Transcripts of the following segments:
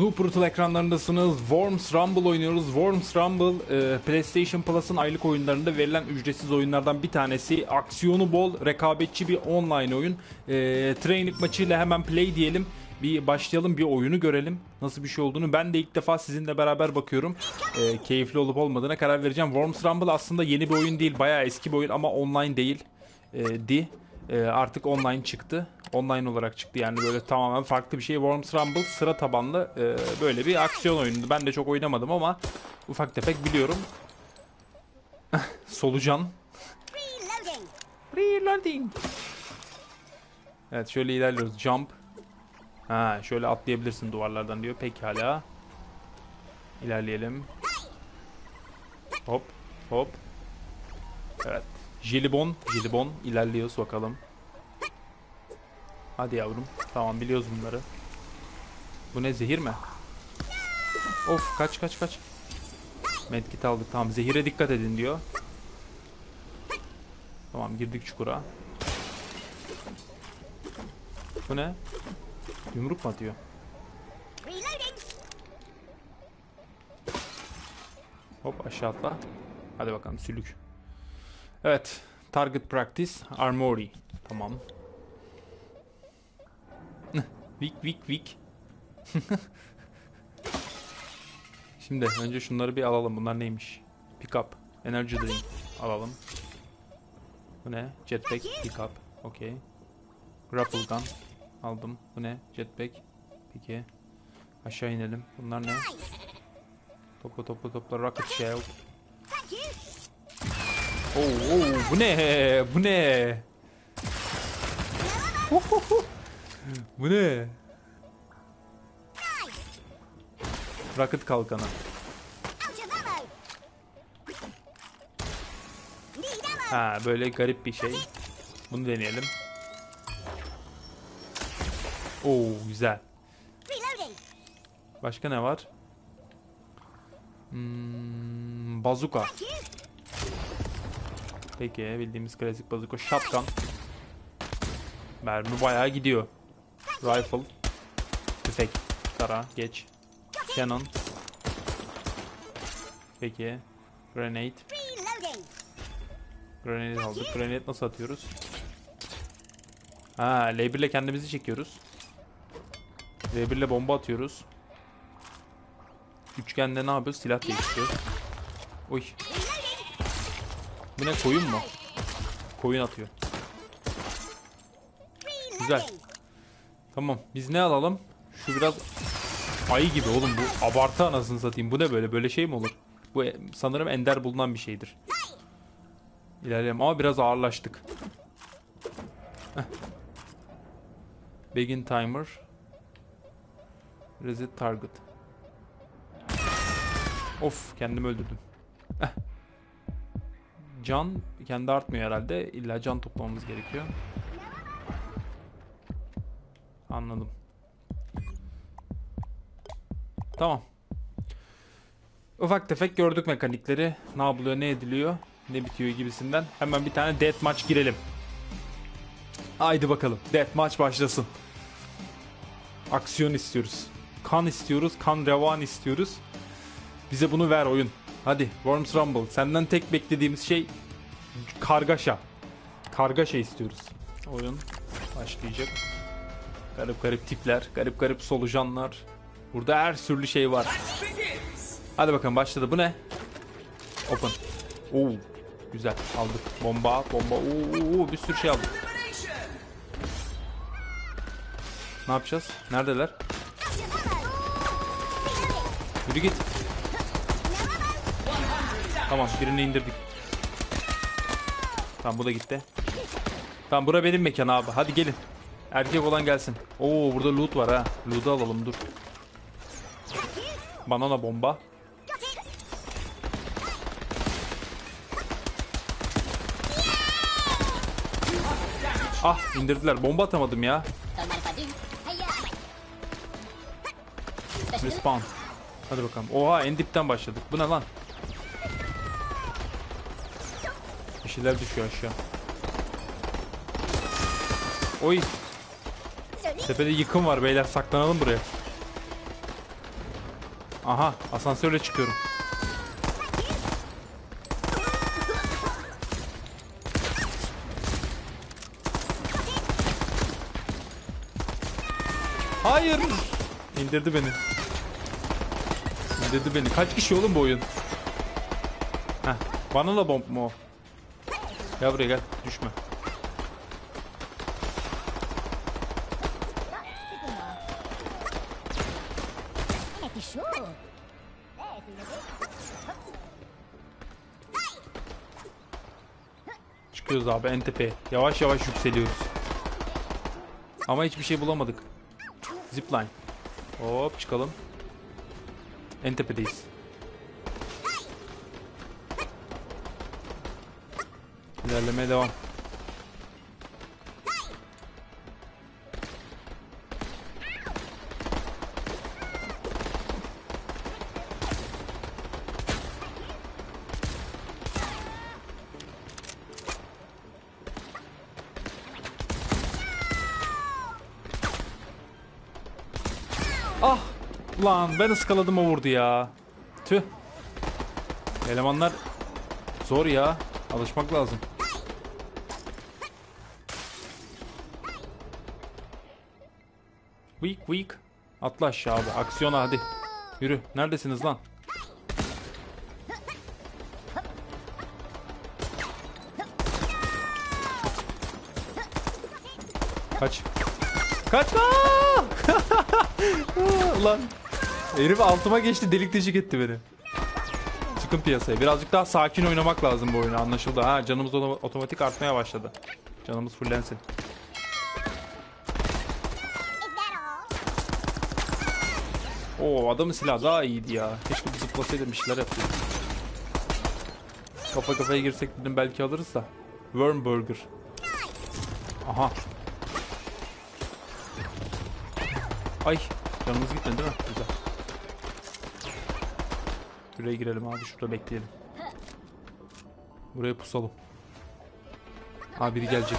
Noob Brutal ekranlarındasınız. Worms Rumble oynuyoruz. Worms Rumble e, PlayStation Plus'ın aylık oyunlarında verilen ücretsiz oyunlardan bir tanesi. Aksiyonu bol, rekabetçi bir online oyun. E, training maçıyla hemen play diyelim. Bir başlayalım, bir oyunu görelim. Nasıl bir şey olduğunu. Ben de ilk defa sizinle beraber bakıyorum. E, keyifli olup olmadığına karar vereceğim. Worms Rumble aslında yeni bir oyun değil. Bayağı eski bir oyun ama online değil. E, di. E, artık online çıktı. Online olarak çıktı yani böyle tamamen farklı bir şey. Worms Rumble sıra tabanlı e, böyle bir aksiyon oyunu. Ben de çok oynamadım ama ufak tefek biliyorum. Solucan. Reloading. Reloading. Evet şöyle ilerliyoruz. Jump. Ha şöyle atlayabilirsin duvarlardan diyor. Pekala. İlerleyelim. Hop hop. Evet. Jelibon. Jelibon. İlerliyoruz bakalım. Hadi yavrum. Tamam biliyoruz bunları. Bu ne zehir mi? Of kaç kaç kaç. Medkit aldık. Tamam zehire dikkat edin diyor. Tamam girdik çukura. Bu ne? Yumruk mu atıyor? Hop aşağı atla. Hadi bakalım sülük. Evet. Target practice. Armory. Tamam. Vik vik vik. Şimdi önce şunları bir alalım. Bunlar neymiş? Pick up. Energy drink. Alalım. Bu ne? Jetpack. Pick up. Okey. Grapple gun. Aldım. Bu ne? Jetpack. Peki. Aşağı inelim. Bunlar ne? Topla topla topla. Rocket you. Oo, oo, bu ne? Bu ne? Bu ne? Rocket kalkanı. Ha böyle garip bir şey. Bunu deneyelim. Oo güzel. Başka ne var? Hmm, bazuka. Peki bildiğimiz klasik bazuka. Shotgun. Mermi bayağı gidiyor. Rifle. Tüfek. Tara. Geç. Cannon. Peki. Grenade. Grenade aldık. Grenade nasıl atıyoruz? Ha, L1 ile kendimizi çekiyoruz. L1 ile bomba atıyoruz. Üçgende ne yapıyoruz? Silah değiştiriyoruz. Oy. Bu ne koyun mu? Koyun atıyor. Güzel. Tamam. Biz ne alalım? Şu biraz ayı gibi oğlum bu. Abartı anasını satayım. Bu ne böyle? Böyle şey mi olur? Bu e- sanırım ender bulunan bir şeydir. İlerleyelim ama biraz ağırlaştık. Heh. Begin timer. Reset target. Of kendimi öldürdüm. Heh. Can kendi artmıyor herhalde. İlla can toplamamız gerekiyor. Anladım. Tamam. Ufak tefek gördük mekanikleri. Ne yapılıyor, ne ediliyor, ne bitiyor gibisinden. Hemen bir tane deathmatch girelim. Haydi bakalım. Deathmatch başlasın. Aksiyon istiyoruz. Kan istiyoruz. Kan revan istiyoruz. Bize bunu ver oyun. Hadi Worms Rumble. Senden tek beklediğimiz şey kargaşa. Kargaşa istiyoruz. Oyun başlayacak. Garip garip tipler, garip garip solucanlar. Burada her türlü şey var. Hadi bakalım başladı. Bu ne? Open. Oo, güzel aldık. Bomba, bomba. Oo, bir sürü şey aldık. Ne yapacağız? Neredeler? Yürü git. Tamam birini indirdik. Tamam bu da gitti. Tamam bura benim mekan abi. Hadi gelin. Erkek olan gelsin. Oo burada loot var ha. Loot'u alalım dur. Banana bomba. Ah indirdiler. Bomba atamadım ya. Respawn. Hadi bakalım. Oha en dipten başladık. Bu ne lan? Bir şeyler düşüyor aşağı. Oy. Tepede yıkım var beyler saklanalım buraya. Aha asansörle çıkıyorum. Hayır. İndirdi beni. İndirdi beni. Kaç kişi oğlum bu oyun? Heh. Da bomb mu o? Gel buraya gel. Düşme. Çıkıyoruz abi en tepeye. Yavaş yavaş yükseliyoruz. Ama hiçbir şey bulamadık. Zipline. Hop çıkalım. En tepedeyiz. İlerlemeye devam. Ah! Lan ben ıskaladım o vurdu ya. Tüh. Elemanlar zor ya. Alışmak lazım. Weak weak. Atla aşağı abi. Aksiyona hadi. Yürü. Neredesiniz lan? Kaç. Kaç. Aa! Ulan. Herif altıma geçti delik deşik etti beni. Çıkın piyasaya. Birazcık daha sakin oynamak lazım bu oyunu anlaşıldı. Ha canımız oto- otomatik artmaya başladı. Canımız fullensin. Oo adamın silahı daha iyiydi ya. Keşke bir zıplasaydım bir şeyler yapsaydım. Kafa kafaya girsek dedim belki alırız da. Worm Burger. Aha. Ay canımız gitmedi değil mi? Güzel. Buraya girelim abi şurada bekleyelim. Buraya pusalım. Ha biri gelecek.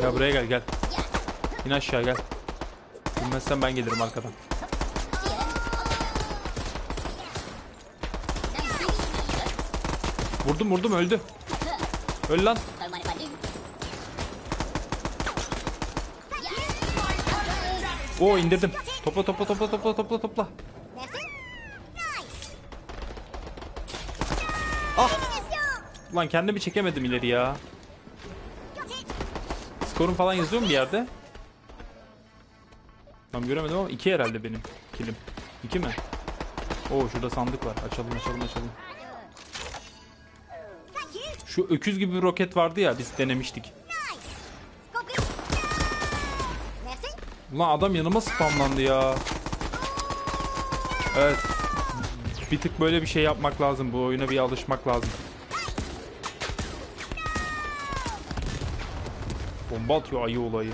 Gel buraya gel gel. İn aşağı gel. Bilmezsen ben gelirim arkadan. Vurdum vurdum öldü. Öl lan. Oo indirdim. Topla topla topla topla topla topla. Ah lan kendimi çekemedim ileri ya. Skorun falan yazıyor mu bir yerde? Tam göremedim ama iki herhalde benim kilim. İki mi? Oo şurada sandık var. Açalım açalım açalım. Şu öküz gibi bir roket vardı ya biz denemiştik. Ulan adam yanıma spamlandı ya. Evet. Bir tık böyle bir şey yapmak lazım. Bu oyuna bir alışmak lazım. Bomba atıyor ayı olayı.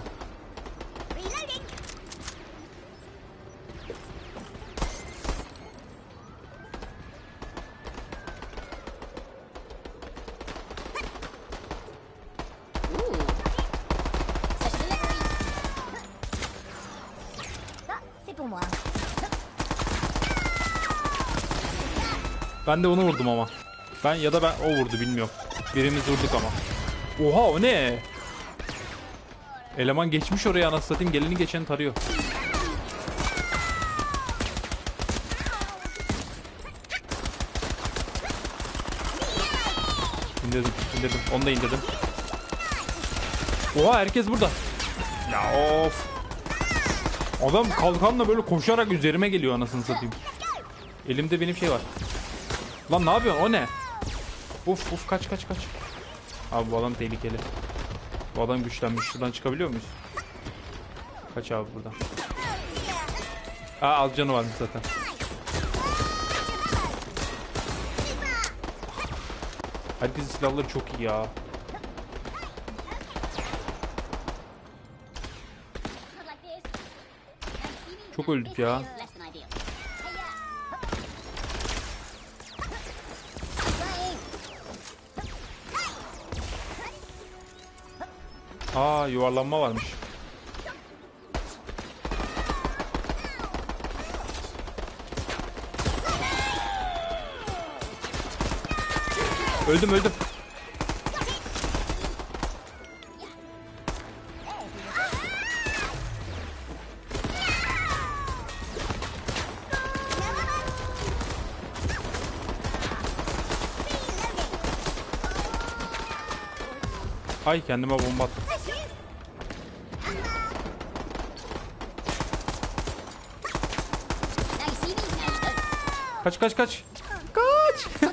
Ben de onu vurdum ama. Ben ya da ben o vurdu bilmiyorum. Birimiz vurduk ama. Oha o ne? Eleman geçmiş oraya anasını satayım geleni geçeni tarıyor. İndirdim, indirdim. Onu da indirdim. Oha herkes burada. Ya of. Adam kalkanla böyle koşarak üzerime geliyor anasını satayım. Elimde benim şey var. Lan ne yapıyorsun? O ne? Uf uf kaç kaç kaç. Abi bu adam tehlikeli. Bu adam güçlenmiş. Şuradan çıkabiliyor muyuz? Kaç abi buradan. Aa az canı varmış zaten. Herkesin silahları çok iyi ya. Çok öldük ya. Aa yuvarlanma varmış. Öldüm öldüm. Ay kendime bomba attım. Kaç kaç kaç. Kaç.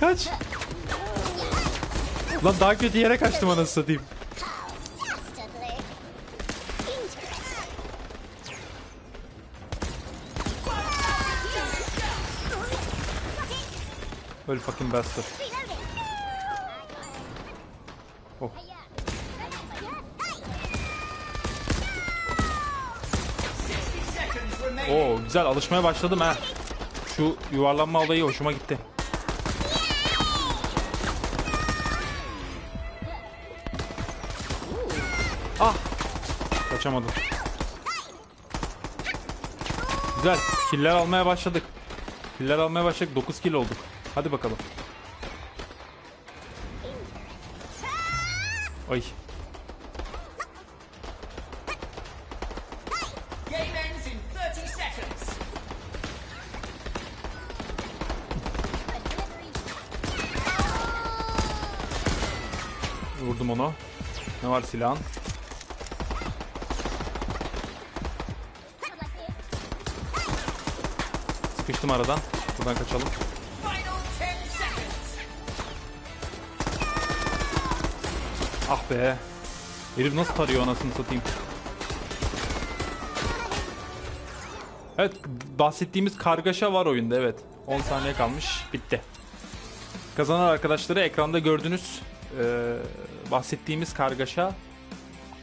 kaç. Lan daha kötü yere kaçtım anasını satayım. Öl fucking bastard. Oo güzel alışmaya başladım ha. Şu yuvarlanma olayı hoşuma gitti. Ah! Kaçamadım. Güzel. Killer almaya başladık. Killer almaya başladık. 9 kill olduk. Hadi bakalım. Ay. Silahın? Sıkıştım aradan. Buradan kaçalım. Final 10 seconds. Ah be. Herif nasıl tarıyor anasını satayım. Evet bahsettiğimiz kargaşa var oyunda evet. 10 saniye kalmış. Bitti. Kazanan arkadaşları ekranda gördünüz. Ee, bahsettiğimiz kargaşa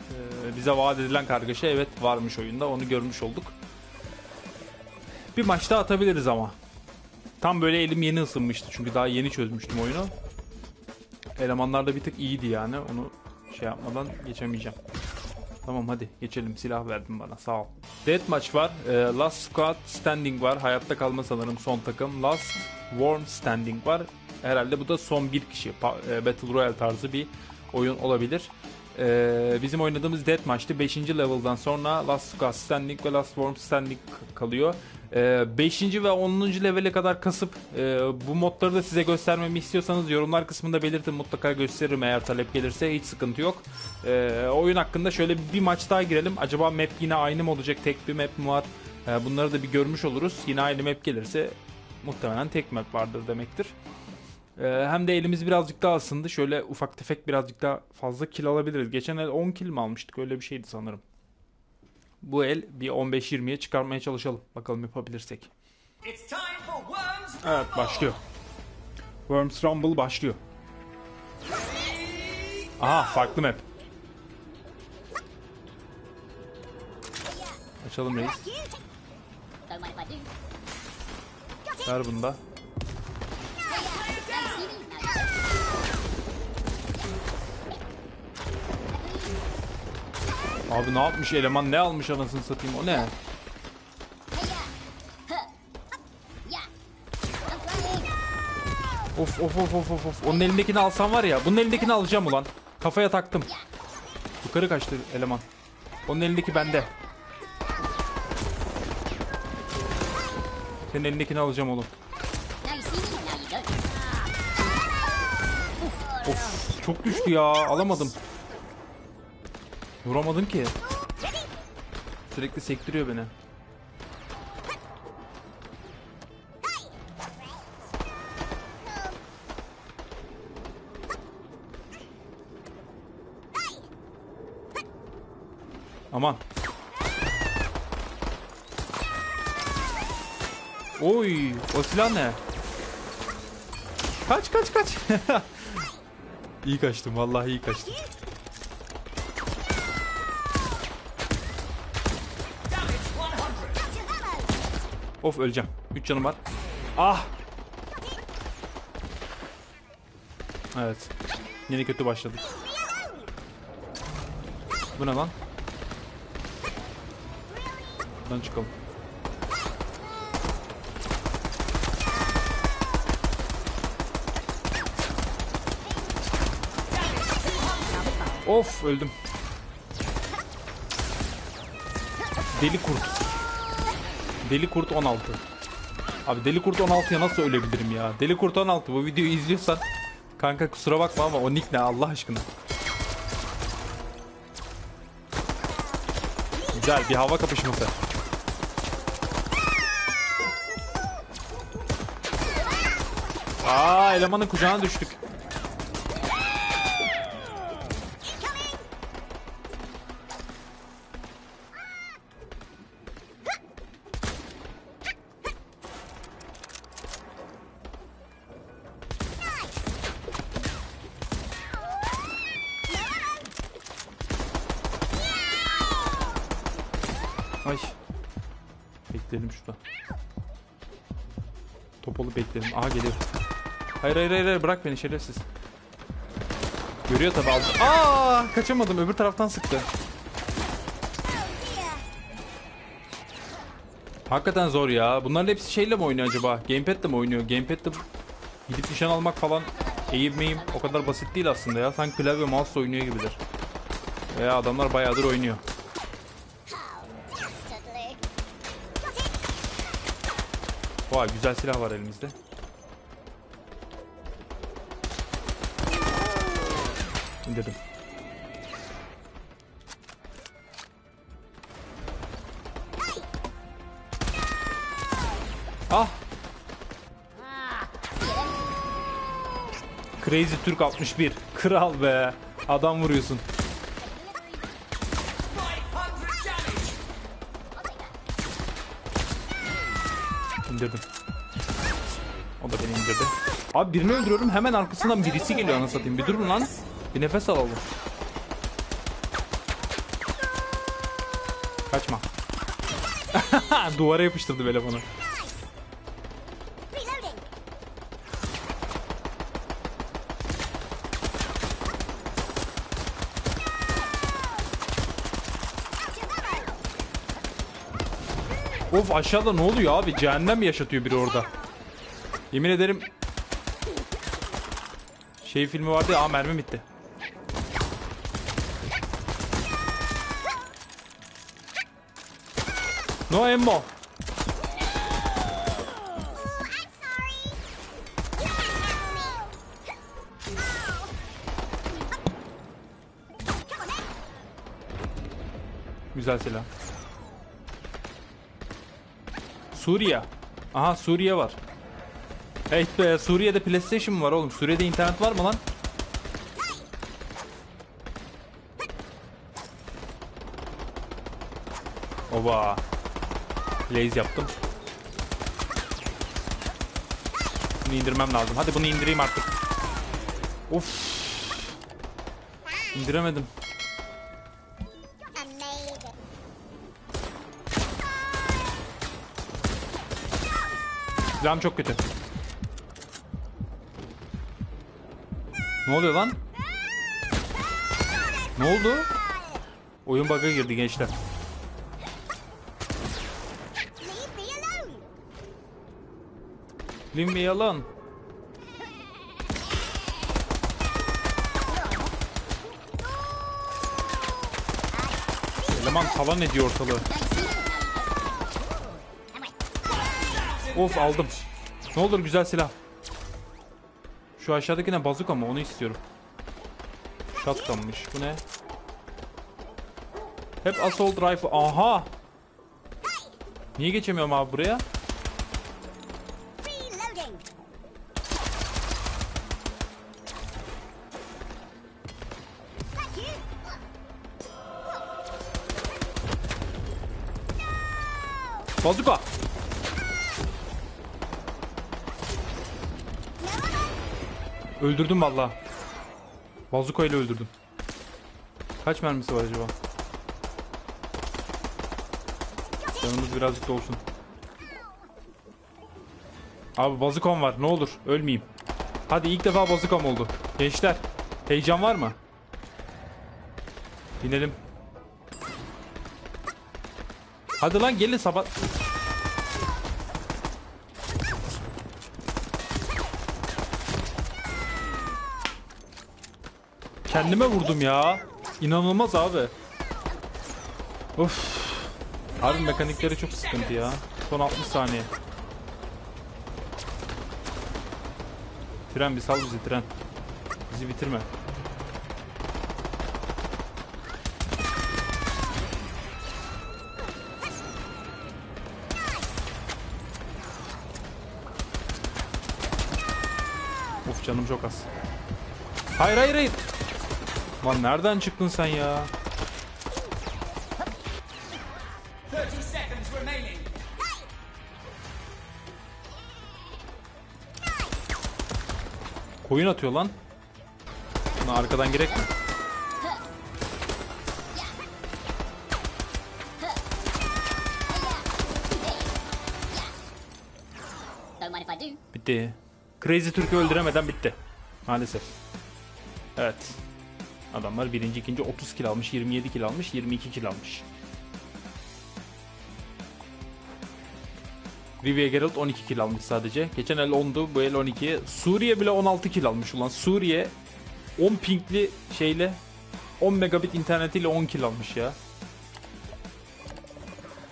e, bize vaat edilen kargaşa evet varmış oyunda. Onu görmüş olduk. Bir maç daha atabiliriz ama. Tam böyle elim yeni ısınmıştı çünkü daha yeni çözmüştüm oyunu. Elemanlar da bir tık iyiydi yani. Onu şey yapmadan geçemeyeceğim. Tamam hadi geçelim. Silah verdin bana sağ ol. Deathmatch var. Ee, Last Squad Standing var. Hayatta kalma sanırım son takım. Last Warm Standing var. Herhalde bu da son bir kişi. E, Battle Royale tarzı bir oyun olabilir. Ee, bizim oynadığımız Deathmatch'tı. 5. level'dan sonra Last Squad Standing ve Last Warm Standing kalıyor. 5. ve 10. levele kadar kasıp e, bu modları da size göstermemi istiyorsanız yorumlar kısmında belirtin mutlaka gösteririm eğer talep gelirse hiç sıkıntı yok. E, oyun hakkında şöyle bir maç daha girelim. Acaba map yine aynı mı olacak? Tek bir map mi var? E, bunları da bir görmüş oluruz. Yine aynı map gelirse muhtemelen tek map vardır demektir. E, hem de elimiz birazcık daha ısındı. Şöyle ufak tefek birazcık daha fazla kill alabiliriz. Geçen el 10 kill mi almıştık? Öyle bir şeydi sanırım. Bu el bir 15-20'ye çıkarmaya çalışalım. Bakalım yapabilirsek. Evet başlıyor. Worms Rumble başlıyor. Aha farklı map. Açalım reis. Ver bunu Abi ne yapmış eleman ne almış anasını satayım o ne? Of of of of of. Onun elindekini alsam var ya. Bunun elindekini alacağım ulan. Kafaya taktım. Yukarı kaçtı eleman. Onun elindeki bende. Senin elindekini alacağım oğlum. Of çok düştü ya alamadım. Vuramadım ki. Sürekli sektiriyor beni. Aman. Oy, o silah ne? Kaç kaç kaç. iyi kaçtım vallahi iyi kaçtım. Of öleceğim. 3 canım var. Ah! Evet. Yine kötü başladık. Bu ne lan? Buradan çıkalım. Of öldüm. Deli kurt. Deli kurt 16. Abi Deli Kurt 16'ya nasıl ölebilirim ya? Deli Kurt 16 bu videoyu izliyorsan kanka kusura bakma ama o nick ne Allah aşkına. Güzel bir hava kapışması. Aa elemanın kucağına düştük. Ay. Bekleyelim şurada. Topolu bekleyelim. Aha geliyor. Hayır hayır hayır hayır, bırak beni şerefsiz. Görüyor tabi aldı. Aa kaçamadım öbür taraftan sıktı. Hakikaten zor ya. Bunların hepsi şeyle mi oynuyor acaba? Gamepad'le mi oynuyor? Gamepad'le gidip nişan almak falan eğilmeyim o kadar basit değil aslında ya. Sanki klavye mouse oynuyor gibidir. Veya adamlar bayağıdır oynuyor. Vay güzel silah var elimizde. İndirdim. Ah! Crazy Türk 61. Kral be. Adam vuruyorsun. İndirdim. O da beni indirdi. Abi birini öldürüyorum hemen arkasından birisi geliyor anasını satayım. Bir durun lan. Bir nefes alalım. Kaçma. Duvara yapıştırdı böyle bana. Of aşağıda ne oluyor abi? Cehennem yaşatıyor biri orada. Yemin ederim şey filmi vardı ya aa mermi bitti. No ammo. Güzel silah. Suriye. Aha Suriye var. Hey be Suriye'de PlayStation mı var oğlum? Suriye'de internet var mı lan? Oba. Laze yaptım. Bunu indirmem lazım. Hadi bunu indireyim artık. Of. İndiremedim. Silahım çok kötü. Ne oluyor lan? Ne oldu? Oyun bug'a girdi gençler. Leave me alone. Eleman talan ediyor ortalığı. Of aldım. Ne olur güzel silah. Şu aşağıdaki ne bazuka mı onu istiyorum. Shotgun'mış. Bu ne? Hep assault rifle. Aha! Niye geçemiyorum abi buraya? Bazuka! Öldürdüm valla. Bazuka ile öldürdüm. Kaç mermisi var acaba? Canımız birazcık da olsun. Abi bazukam var ne olur ölmeyeyim. Hadi ilk defa bazukam oldu. Gençler heyecan var mı? Binelim. Hadi lan gelin sabah. Kendime vurdum ya. İnanılmaz abi. Of. Harbi mekanikleri çok sıkıntı ya. Son 60 saniye. Tren bir sal bizi tren. Bizi bitirme. Of canım çok az. Hayır hayır hayır. Lan nereden çıktın sen ya? 30 seconds remaining. Koyun atıyor lan. Buna arkadan girek mi? Bitti. Crazy Türk'ü öldüremeden bitti. Maalesef. Evet. Adamlar birinci, ikinci 30 kill almış, 27 kill almış, 22 kill almış. Rivia Geralt 12 kill almış sadece. Geçen el 10'du, bu el 12. Suriye bile 16 kill almış ulan. Suriye 10 pingli şeyle 10 megabit internetiyle 10 kill almış ya.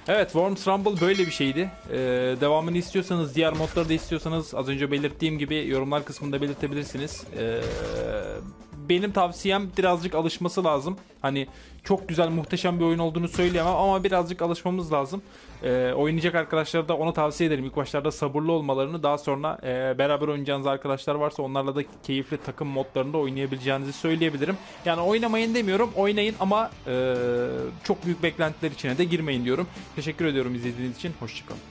Evet Worms Rumble böyle bir şeydi. Ee, devamını istiyorsanız, diğer modları da istiyorsanız az önce belirttiğim gibi yorumlar kısmında belirtebilirsiniz. Ee, benim tavsiyem birazcık alışması lazım. Hani çok güzel, muhteşem bir oyun olduğunu söyleyemem ama birazcık alışmamız lazım. Ee, oynayacak arkadaşlara da onu tavsiye ederim. İlk başlarda sabırlı olmalarını, daha sonra e, beraber oynayacağınız arkadaşlar varsa onlarla da keyifli takım modlarında oynayabileceğinizi söyleyebilirim. Yani oynamayın demiyorum, oynayın ama e, çok büyük beklentiler içine de girmeyin diyorum. Teşekkür ediyorum izlediğiniz için. Hoşçakalın.